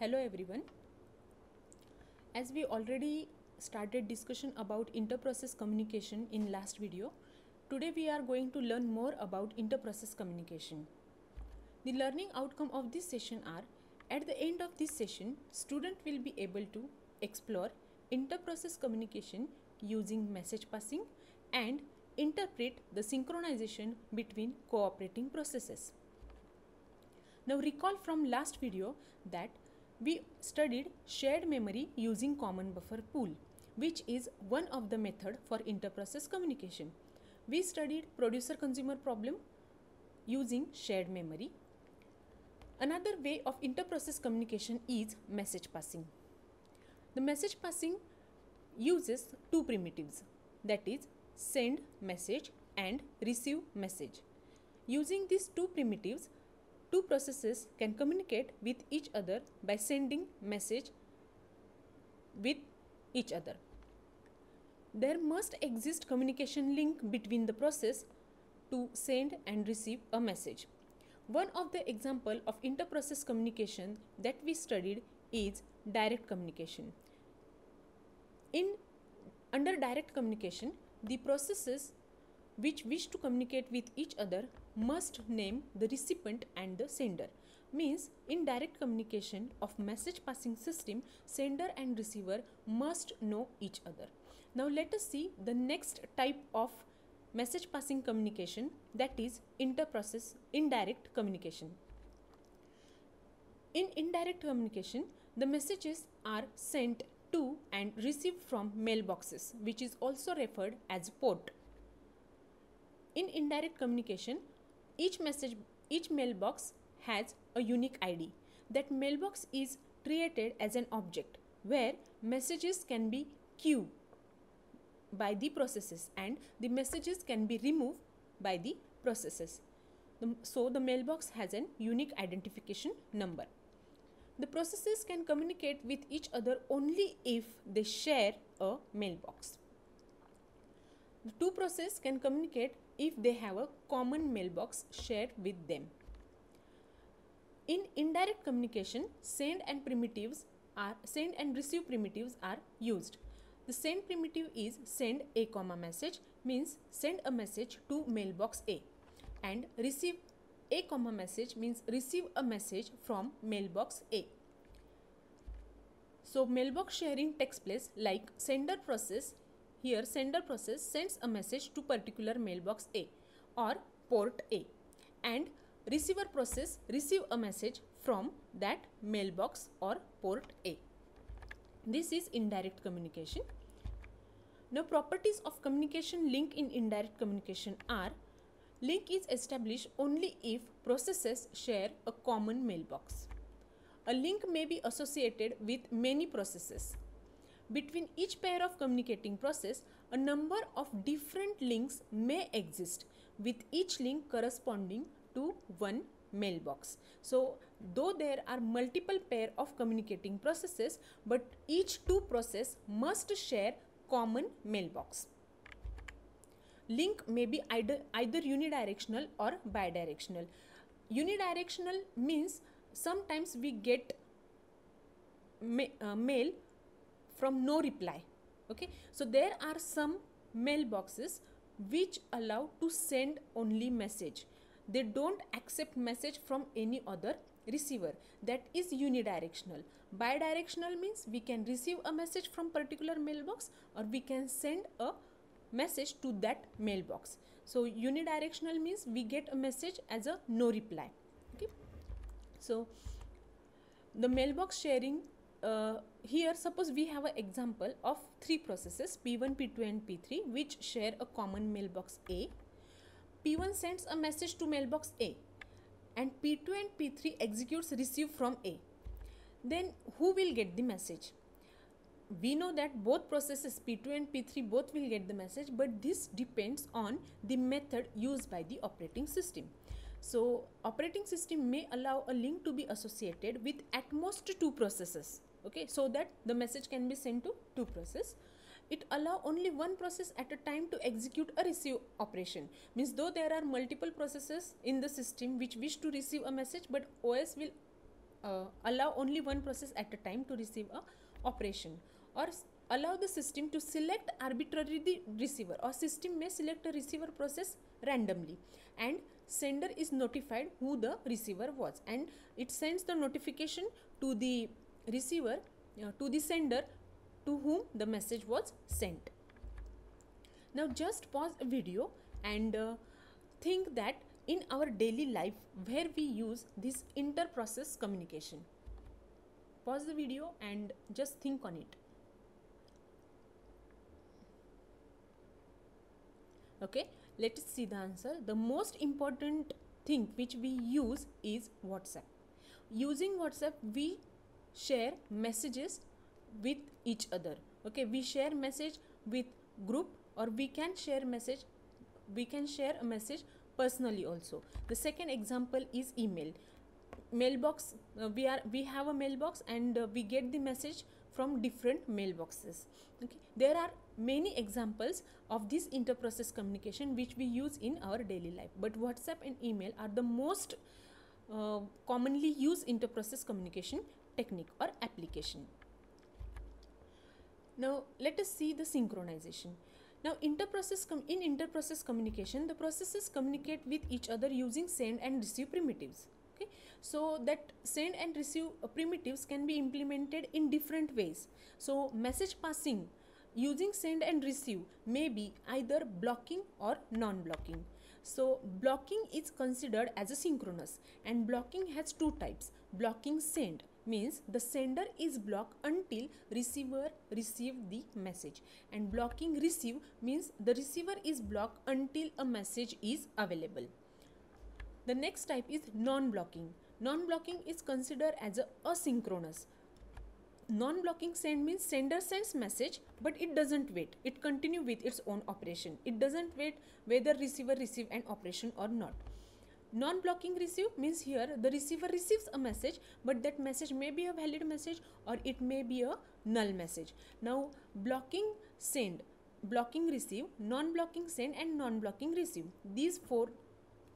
Hello everyone. As we already started discussion about interprocess communication in last video, today we are going to learn more about interprocess communication. The learning outcome of this session are at the end of this session, student will be able to explore interprocess communication using message passing and interpret the synchronization between cooperating processes. Now recall from last video that we studied shared memory using common buffer pool which is one of the method for interprocess communication. We studied producer consumer problem using shared memory. Another way of interprocess communication is message passing. The message passing uses two primitives that is send message and receive message. Using these two primitives, two processes can communicate with each other by sending message with each other. There must exist communication link between the process to send and receive a message. One of the example of interprocess communication that we studied is direct communication. In under direct communication, the processes which wish to communicate with each other must name the recipient and the sender. Means in direct communication of message passing system sender and receiver must know each other. Now let us see the next type of message passing communication that is interprocess indirect communication. In indirect communication the messages are sent to and received from mailboxes which is also referred as port in indirect communication, each message, each mailbox has a unique ID. That mailbox is created as an object where messages can be queued by the processes and the messages can be removed by the processes. The, so the mailbox has an unique identification number. The processes can communicate with each other only if they share a mailbox. The two processes can communicate if they have a common mailbox shared with them. In indirect communication, send and primitives are send and receive primitives are used. The send primitive is send a comma message means send a message to mailbox A and receive a comma message means receive a message from mailbox A. So mailbox sharing takes place like sender process here sender process sends a message to particular mailbox A or port A and receiver process receive a message from that mailbox or port A. This is indirect communication. Now properties of communication link in indirect communication are link is established only if processes share a common mailbox. A link may be associated with many processes between each pair of communicating process, a number of different links may exist with each link corresponding to one mailbox. So, though there are multiple pair of communicating processes, but each two process must share common mailbox. Link may be either, either unidirectional or bidirectional. Unidirectional means sometimes we get ma uh, mail from no reply okay? So there are some mailboxes which allow to send only message. They don't accept message from any other receiver. That is unidirectional. Bidirectional means we can receive a message from particular mailbox or we can send a message to that mailbox. So unidirectional means we get a message as a no reply okay? So the mailbox sharing uh, here suppose we have an example of three processes P1, P2 and P3 which share a common mailbox A. P1 sends a message to mailbox A and P2 and P3 executes receive from A. Then who will get the message? We know that both processes P2 and P3 both will get the message but this depends on the method used by the operating system. So operating system may allow a link to be associated with at most two processes okay so that the message can be sent to two process. It allow only one process at a time to execute a receive operation. Means though there are multiple processes in the system which wish to receive a message but os will uh, allow only one process at a time to receive a operation. Or allow the system to select arbitrarily the receiver. Or system may select a receiver process randomly. And sender is notified who the receiver was. And it sends the notification to the receiver uh, to the sender to whom the message was sent. Now just pause a video and uh, think that in our daily life where we use this inter-process communication. Pause the video and just think on it. Okay let us see the answer. The most important thing which we use is whatsapp. Using whatsapp we share messages with each other. Okay we share message with group or we can share message we can share a message personally also. The second example is email. Mailbox uh, we are we have a mailbox and uh, we get the message from different mailboxes. Okay there are many examples of this interprocess communication which we use in our daily life. But whatsapp and email are the most uh, commonly used interprocess communication technique or application. Now let us see the synchronization. Now interprocess in interprocess communication the processes communicate with each other using send and receive primitives okay? So that send and receive uh, primitives can be implemented in different ways. So message passing using send and receive may be either blocking or non-blocking. So blocking is considered as a synchronous and blocking has two types blocking send means the sender is blocked until receiver receive the message. And blocking receive means the receiver is blocked until a message is available. The next type is non-blocking. Non-blocking is considered as a asynchronous. Non-blocking send means sender sends message but it doesn't wait. It continue with its own operation. It doesn't wait whether receiver receive an operation or not non-blocking receive means here the receiver receives a message but that message may be a valid message or it may be a null message. Now blocking send blocking receive non-blocking send and non-blocking receive. These four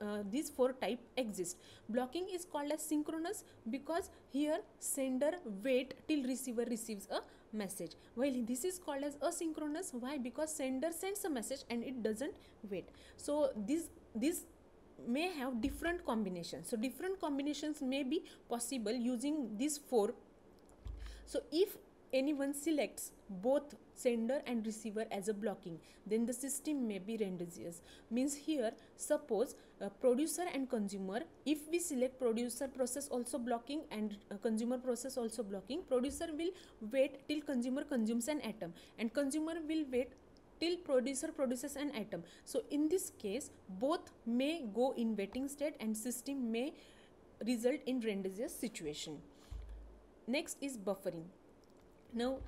uh, these four type exist. Blocking is called as synchronous because here sender wait till receiver receives a message. While this is called as asynchronous why? Because sender sends a message and it doesn't wait. So this this may have different combinations. So different combinations may be possible using these four. So if anyone selects both sender and receiver as a blocking then the system may be rendezvous means here suppose uh, producer and consumer if we select producer process also blocking and uh, consumer process also blocking producer will wait till consumer consumes an atom. And consumer will wait till producer produces an atom. So in this case both may go in waiting state and system may result in rendezvous situation. Next is buffering. Now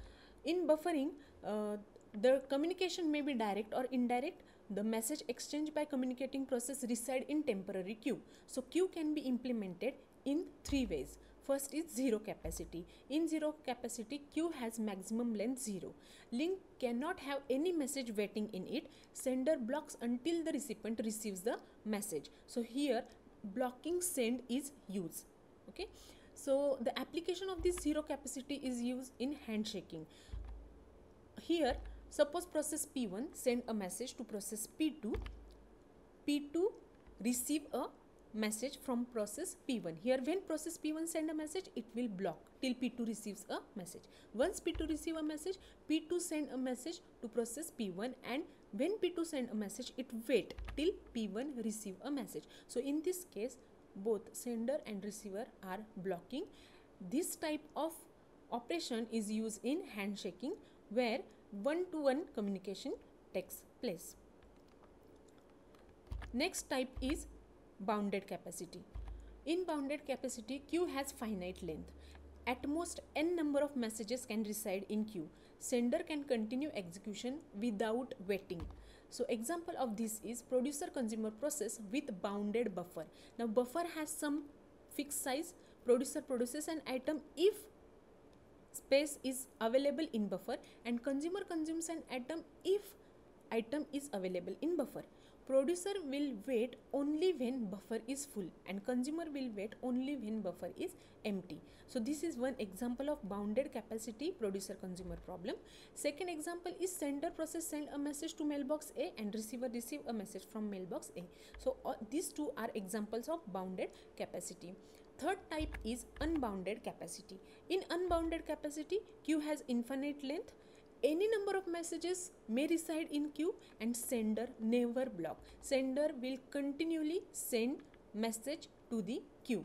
in buffering uh, the communication may be direct or indirect. The message exchange by communicating process reside in temporary queue. So queue can be implemented in three ways first is zero capacity. In zero capacity queue has maximum length 0 link cannot have any message waiting in it. Sender blocks until the recipient receives the message. So here blocking send is used okay? So the application of this zero capacity is used in handshaking. Here suppose process p1 send a message to process p2 p2 receive a message from process p1 here when process p1 send a message it will block till p2 receives a message. Once p2 receive a message p2 send a message to process p1 and when p2 send a message it wait till p1 receive a message. So in this case both sender and receiver are blocking. This type of operation is used in handshaking where one to one communication takes place. Next type is bounded capacity. In bounded capacity queue has finite length. At most n number of messages can reside in queue sender can continue execution without waiting so example of this is producer consumer process with bounded buffer. Now buffer has some fixed size. Producer produces an item if space is available in buffer and consumer consumes an item if item is available in buffer producer will wait only when buffer is full and consumer will wait only when buffer is empty. So this is one example of bounded capacity producer consumer problem. Second example is sender process send a message to mailbox a and receiver receive a message from mailbox a. So uh, these two are examples of bounded capacity. Third type is unbounded capacity. In unbounded capacity queue has infinite length any number of messages may reside in queue and sender never block. Sender will continually send message to the queue.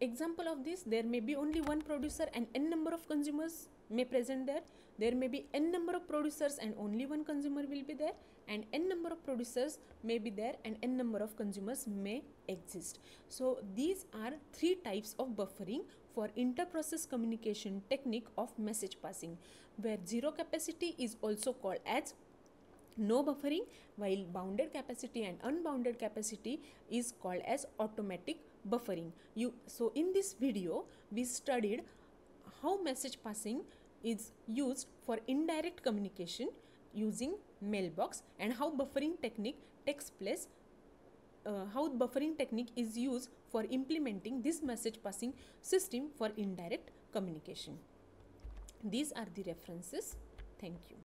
Example of this there may be only one producer and n number of consumers may present there. There may be n number of producers and only one consumer will be there and n number of producers may be there and n number of consumers may exist. So these are three types of buffering for inter-process communication technique of message passing where zero capacity is also called as no buffering while bounded capacity and unbounded capacity is called as automatic buffering. You so in this video we studied how message passing is used for indirect communication using mailbox and how buffering technique takes place uh, how the buffering technique is used for implementing this message passing system for indirect communication. These are the references. Thank you